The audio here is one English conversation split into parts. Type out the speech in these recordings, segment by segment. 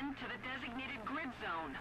Attention to the designated grid zone.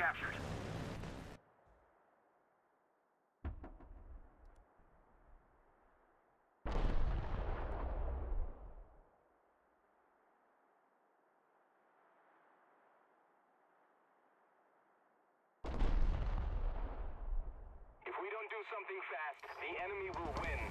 Captured. If we don't do something fast, the enemy will win.